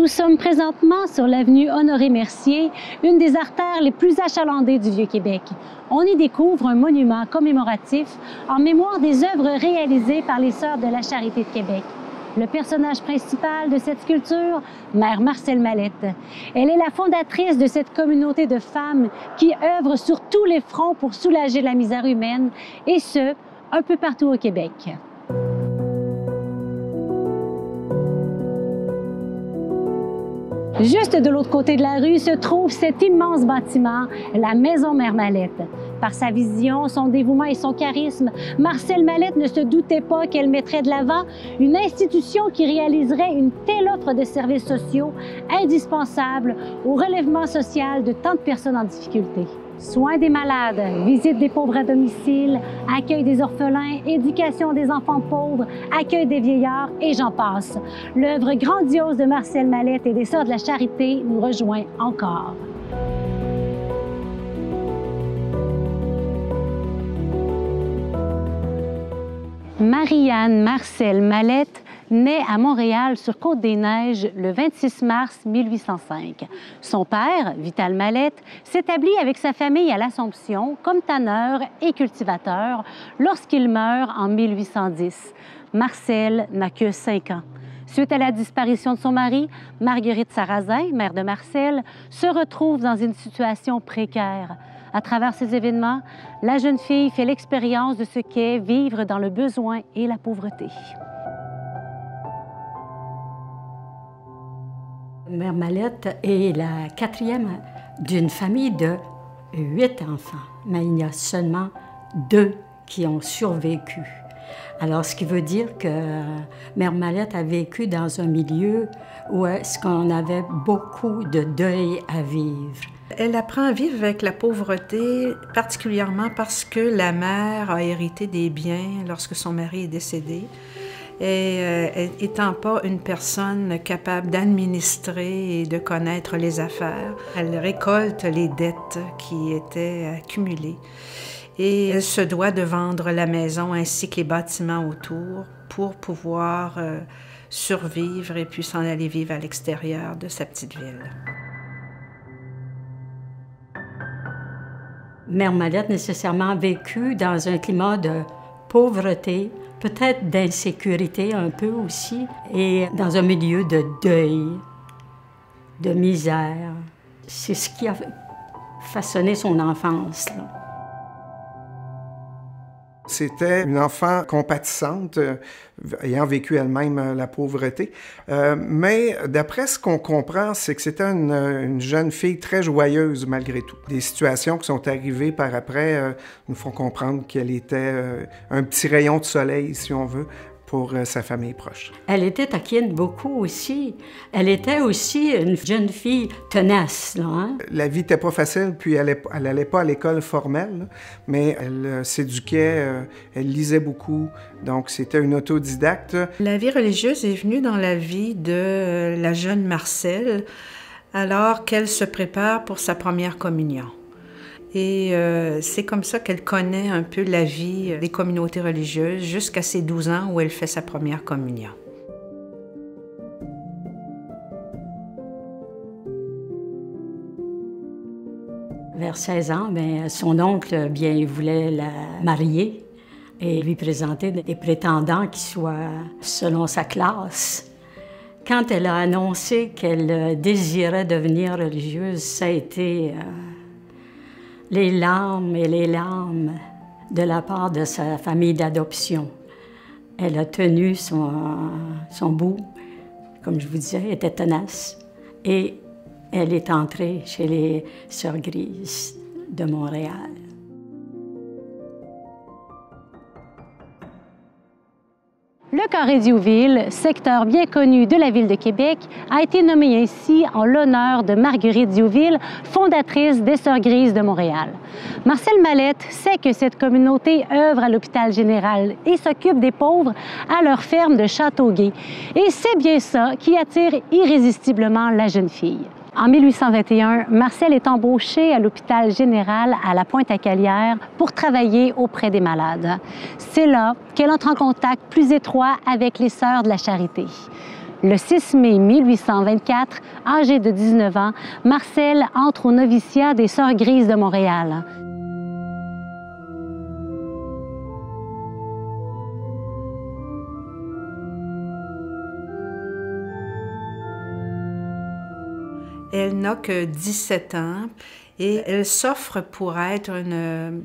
Nous sommes présentement sur l'avenue Honoré-Mercier, une des artères les plus achalandées du Vieux-Québec. On y découvre un monument commémoratif en mémoire des œuvres réalisées par les Sœurs de la Charité de Québec. Le personnage principal de cette sculpture, Mère Marcel Mallette. Elle est la fondatrice de cette communauté de femmes qui œuvrent sur tous les fronts pour soulager la misère humaine, et ce, un peu partout au Québec. Juste de l'autre côté de la rue se trouve cet immense bâtiment, la Maison Mère Mallette. Par sa vision, son dévouement et son charisme, Marcel Mallette ne se doutait pas qu'elle mettrait de l'avant une institution qui réaliserait une telle offre de services sociaux indispensables au relèvement social de tant de personnes en difficulté. Soins des malades, visite des pauvres à domicile, accueil des orphelins, éducation des enfants pauvres, accueil des vieillards et j'en passe. L'œuvre grandiose de Marcel Mallette et des Sœurs de la Charité nous rejoint encore. Marianne Marcel Mallette naît à Montréal sur Côte-des-Neiges le 26 mars 1805. Son père, Vital Mallette, s'établit avec sa famille à l'Assomption comme tanneur et cultivateur lorsqu'il meurt en 1810. Marcel n'a que 5 ans. Suite à la disparition de son mari, Marguerite Sarrazin, mère de Marcel, se retrouve dans une situation précaire. À travers ces événements, la jeune fille fait l'expérience de ce qu'est vivre dans le besoin et la pauvreté. Mère Mallette est la quatrième d'une famille de huit enfants, mais il y a seulement deux qui ont survécu. Alors, ce qui veut dire que Mère Mallette a vécu dans un milieu où est-ce qu'on avait beaucoup de deuil à vivre. Elle apprend à vivre avec la pauvreté, particulièrement parce que la mère a hérité des biens lorsque son mari est décédé. Et euh, étant pas une personne capable d'administrer et de connaître les affaires, elle récolte les dettes qui étaient accumulées. Et elle se doit de vendre la maison ainsi que les bâtiments autour pour pouvoir euh, survivre et puis s'en aller vivre à l'extérieur de sa petite ville. Mère Mallette nécessairement vécu dans un climat de pauvreté, peut-être d'insécurité un peu aussi, et dans un milieu de deuil, de misère. C'est ce qui a façonné son enfance. C'était une enfant compatissante, euh, ayant vécu elle-même euh, la pauvreté. Euh, mais d'après ce qu'on comprend, c'est que c'était une, jeune fille très joyeuse malgré tout. Des situations qui sont arrivées par après nous font comprendre qu'elle était un petit rayon de soleil, si on veut, pour euh, sa famille proche. Elle était taquine beaucoup aussi. Elle était aussi une jeune fille tenace. Là, hein? La vie n'était pas facile, puis elle n'allait pas à l'école formelle, mais elle euh, s'éduquait, euh, elle lisait beaucoup, donc c'était une autodidacte. La vie religieuse est venue dans la vie de la jeune Marcel alors qu'elle se prépare pour sa première communion. Et euh, c'est comme ça qu'elle connaît un peu la vie des communautés religieuses jusqu'à ses 12 ans où elle fait sa première communion. Vers 16 ans, bien, son oncle bien, il voulait la marier et lui présenter des prétendants qui soient selon sa classe. Quand elle a annoncé qu'elle désirait devenir religieuse, ça a été... Euh, les larmes et les larmes de la part de sa famille d'adoption. Elle a tenu son, son bout, comme je vous disais, était tenace. Et elle est entrée chez les Sœurs Grises de Montréal. Le carré Diouville, secteur bien connu de la ville de Québec, a été nommé ainsi en l'honneur de Marguerite Diouville, fondatrice des Sœurs Grises de Montréal. Marcel Mallette sait que cette communauté œuvre à l'hôpital général et s'occupe des pauvres à leur ferme de Châteauguay. Et c'est bien ça qui attire irrésistiblement la jeune fille. En 1821, Marcel est embauchée à l'hôpital général à la Pointe-à-Calière pour travailler auprès des malades. C'est là qu'elle entre en contact plus étroit avec les Sœurs de la Charité. Le 6 mai 1824, âgé de 19 ans, Marcel entre au noviciat des Sœurs Grises de Montréal. Elle n'a que 17 ans et elle s'offre pour être une,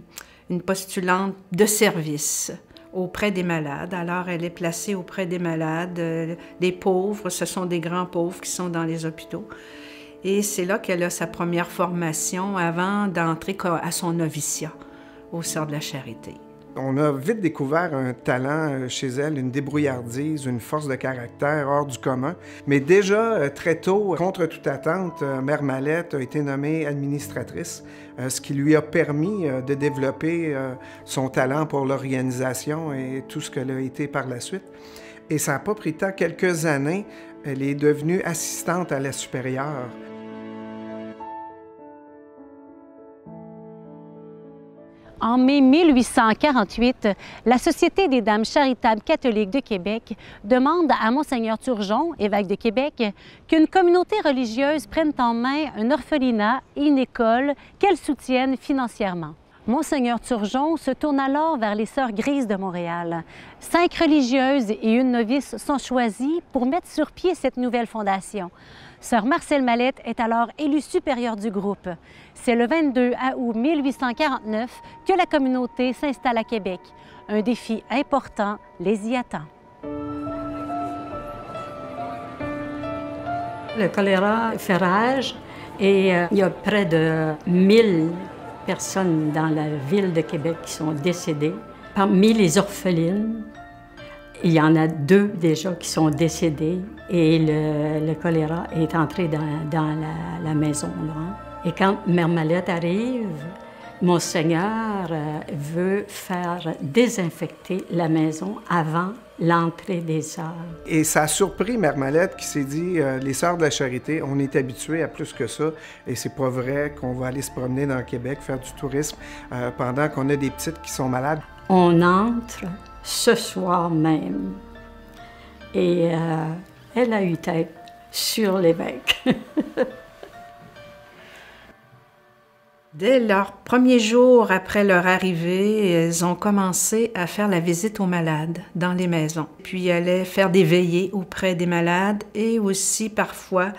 une postulante de service auprès des malades. Alors, elle est placée auprès des malades, euh, des pauvres, ce sont des grands pauvres qui sont dans les hôpitaux. Et c'est là qu'elle a sa première formation avant d'entrer à son noviciat au Sœur de la Charité. On a vite découvert un talent euh, chez elle, une débrouillardise, une force de caractère hors du commun. Mais déjà, euh, très tôt, contre toute attente, euh, Mère Mallette a été nommée administratrice, ce qui lui a permis de développer son talent pour l'organisation et tout ce qu'elle a été par la suite. Et ça n'a pris tant, quelques années, elle est devenue assistante à la supérieure. En mai 1848, la Société des Dames charitables catholiques de Québec demande à Monseigneur Turgeon, évêque de Québec, qu'une communauté religieuse prenne en main un orphelinat et une école qu'elle soutienne financièrement. Monseigneur Turgeon se tourne alors vers les Sœurs Grises de Montréal. Cinq religieuses et une novice sont choisies pour mettre sur pied cette nouvelle fondation. Sœur Marcel Mallette est alors élue supérieure du groupe. C'est le 22 août 1849 que la communauté s'installe à Québec. Un défi important les y attend. Le choléra fait rage et euh, il y a près de 1000 personnes dans la ville de Québec qui sont décédées. Parmi les orphelines, il y en a deux déjà qui sont décédées et le, choléra est entré dans, la, maison. Et quand Mère Mallette arrive, Monseigneur euh, veut faire désinfecter la maison avant l'entrée des sœurs. Et ça a surpris Mère Mallette qui s'est dit euh, les sœurs de la charité, on est habitués à plus que ça et c'est pas vrai qu'on va aller se promener dans le Québec, faire du tourisme euh, pendant qu'on a des petites qui sont malades. On entre ce soir même et elle a eu tête sur l'évêque. Dès leur premier jour après leur arrivée, elles ont commencé à faire la visite aux malades dans les maisons. Puis allaient faire des veillées auprès des malades et aussi parfois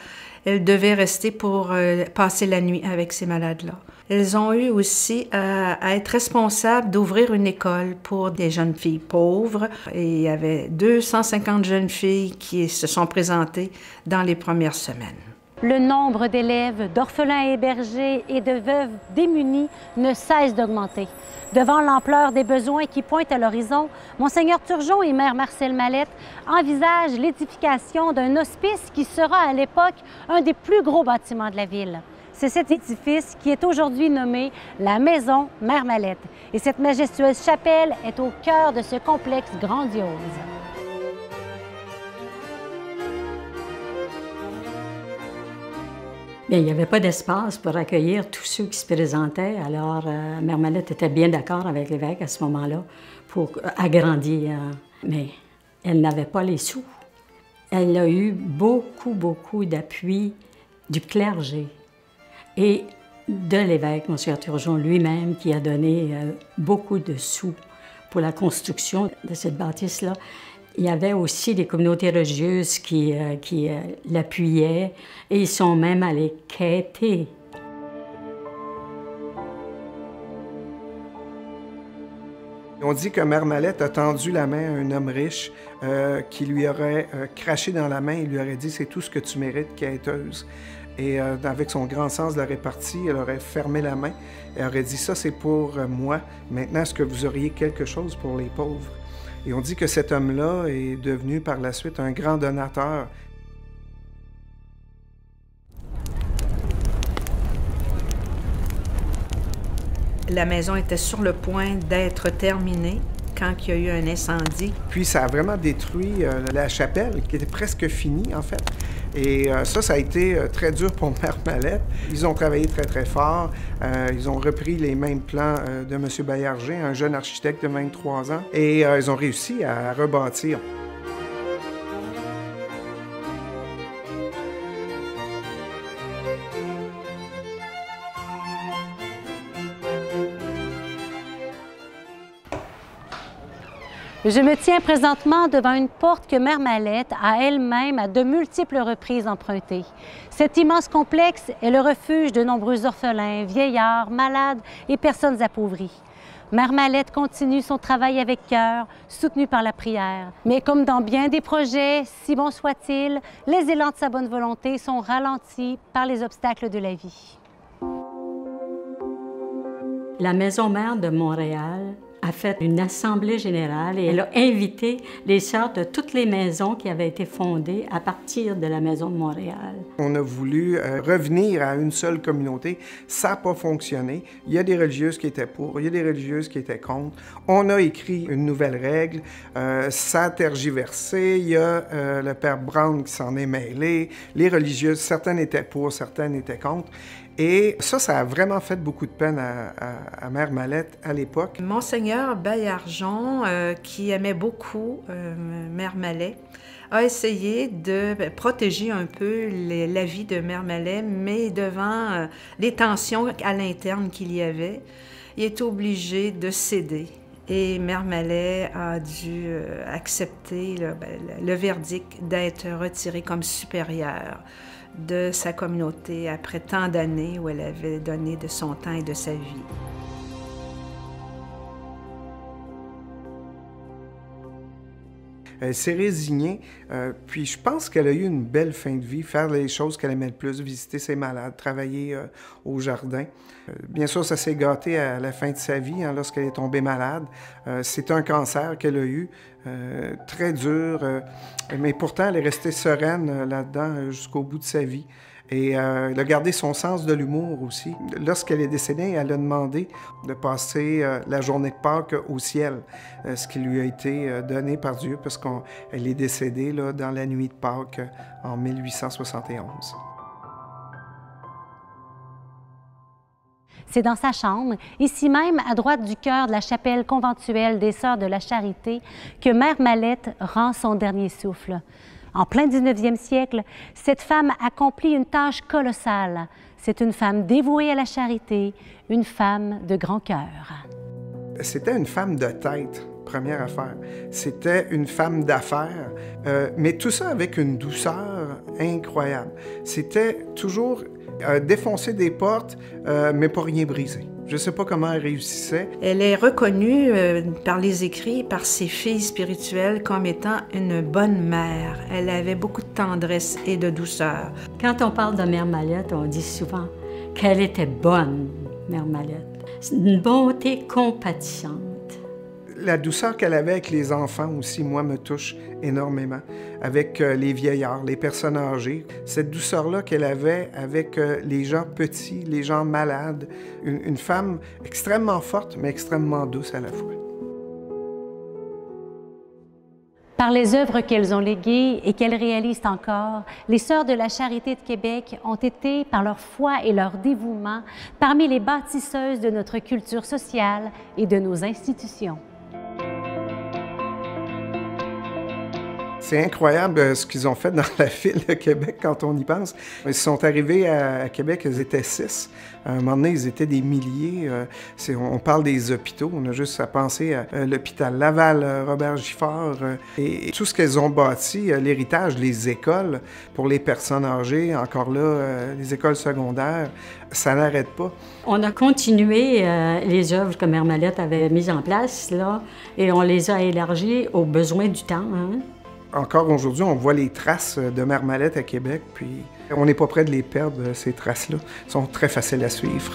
elles devaient rester pour euh, passer la nuit avec ces malades-là. Elles ont eu aussi à, à être responsables d'ouvrir une école pour des jeunes filles pauvres. Et il y avait 250 jeunes filles qui se sont présentées dans les premières semaines. Le nombre d'élèves, d'orphelins hébergés et de veuves démunies ne cesse d'augmenter. Devant l'ampleur des besoins qui pointent à l'horizon, Monseigneur Turgeon et Mère Marcel Mallette envisagent l'édification d'un hospice qui sera à l'époque un des plus gros bâtiments de la ville. C'est cet édifice qui est aujourd'hui nommé la Maison Mère Mallette. Et cette majestueuse chapelle est au cœur de ce complexe grandiose. Bien, il n'y avait pas d'espace pour accueillir tous ceux qui se présentaient. Alors, euh, Mère était bien d'accord avec l'évêque à ce moment-là pour agrandir. Mais elle n'avait pas les sous. Elle a eu beaucoup, beaucoup d'appui du clergé et de l'évêque, M. Turgeon lui-même, qui a donné euh, beaucoup de sous pour la construction de cette bâtisse-là. Il y avait aussi des communautés religieuses qui, euh, euh, l'appuyaient et ils sont même allés quêter. On dit que Mère Mallette a tendu la main à un homme riche qui lui aurait craché dans la main et lui aurait dit C'est tout ce que tu mérites, quêteuse. Et avec son grand sens de la répartie, elle aurait fermé la main et aurait dit Ça, c'est pour moi. Maintenant, est-ce que vous auriez quelque chose pour les pauvres? Et on dit que cet homme-là est devenu par la suite un grand donateur. La maison était sur le point d'être terminée quand il y a eu un incendie. Puis ça a vraiment détruit euh, la chapelle, qui était presque finie en fait. Et euh, ça, ça a été euh, très dur pour Mère Mallette. Ils ont travaillé très, très fort. Ils ont repris les mêmes plans de M. Bayarger, un jeune architecte de 23 ans, et ils ont réussi à rebâtir. Je me tiens présentement devant une porte que Mère Mallette a elle-même à de multiples reprises empruntée. Cet immense complexe est le refuge de nombreux orphelins, vieillards, malades et personnes appauvries. Mère Mallette continue son travail avec cœur, soutenu par la prière. Mais comme dans bien des projets, si bon soit-il, les élans de sa bonne volonté sont ralentis par les obstacles de la vie. La Maison Mère de Montréal a fait une assemblée générale et elle a invité les sœurs de toutes les maisons qui avaient été fondées à partir de la Maison de Montréal. On a voulu euh, revenir à une seule communauté. Ça n'a pas fonctionné. Il y a des religieuses qui étaient pour, il y a des religieuses qui étaient contre. On a écrit une nouvelle règle. Euh, ça a tergiversé. Il y a euh, le père Brown qui s'en est mêlé. Les religieuses, certaines étaient pour, certaines étaient contre. Et ça, ça a vraiment fait beaucoup de peine à, Mère Mallette à l'époque. Monseigneur Baillargeon, euh, qui aimait beaucoup euh, Mère Mallet, a essayé de protéger un peu la vie de Mère Mallet, mais devant euh, les tensions à l'interne qu'il y avait, il est obligé de céder. Et Mère Mallet a dû accepter ben, le verdict d'être retirée comme supérieure de sa communauté après tant d'années où elle avait donné de son temps et de sa vie. Elle s'est résignée, euh, puis je pense qu'elle a eu une belle fin de vie, faire les choses qu'elle aimait le plus, visiter ses malades, travailler euh, au jardin. Euh, bien sûr, ça s'est gâté à la fin de sa vie, hein, lorsqu'elle est tombée malade. C'est un cancer qu'elle a eu, très dur, mais pourtant elle est restée sereine là-dedans jusqu'au bout de sa vie. Et euh, elle a gardé son sens de l'humour aussi. Lorsqu'elle est décédée, elle a demandé de passer euh, la journée de Pâques au ciel, euh, ce qui lui a été donné par Dieu, parce qu'elle est décédée là, dans la nuit de Pâques en 1871. C'est dans sa chambre, ici même à droite du cœur de la chapelle conventuelle des Sœurs de la Charité, que Mère Mallette rend son dernier souffle. En plein 19e siècle, cette femme accomplit une tâche colossale. C'est une femme dévouée à la charité, une femme de grand cœur. C'était une femme de tête, première affaire. C'était une femme d'affaires, euh, mais tout ça avec une douceur incroyable. C'était toujours euh, défoncer des portes, euh, mais pas rien briser. Je ne sais pas comment elle réussissait. Elle est reconnue euh, par les écrits, par ses filles spirituelles, comme étant une bonne mère. Elle avait beaucoup de tendresse et de douceur. Quand on parle de Mère Mallette, on dit souvent qu'elle était bonne, Mère Mallette. Une bonté compatissante la douceur qu'elle avait avec les enfants aussi, moi, me touche énormément. Avec euh, les vieillards, les personnes âgées. Cette douceur-là qu'elle avait avec euh, les gens petits, les gens malades. une femme extrêmement forte, mais extrêmement douce à la fois. Par les œuvres qu'elles ont léguées et qu'elles réalisent encore, les Sœurs de la Charité de Québec ont été, par leur foi et leur dévouement, parmi les bâtisseuses de notre culture sociale et de nos institutions. C'est incroyable euh, ce qu'ils ont fait dans la ville de Québec quand on y pense. Ils sont arrivés à, Québec, ils étaient six. À un moment donné, ils étaient des milliers. Euh, on parle des hôpitaux. On a juste à penser à euh, l'hôpital Laval, Robert Giffard et, tout ce qu'elles ont bâti, l'héritage, les écoles pour les personnes âgées, encore là, les écoles secondaires, ça n'arrête pas. On a continué les œuvres que Mère Mallette avait mises en place, là, et on les a élargies aux besoins du temps. Hein encore aujourd'hui, on voit les traces de Mère Mallette à Québec, puis on n'est pas prêt de les perdre, ces traces-là. Sont très faciles à suivre.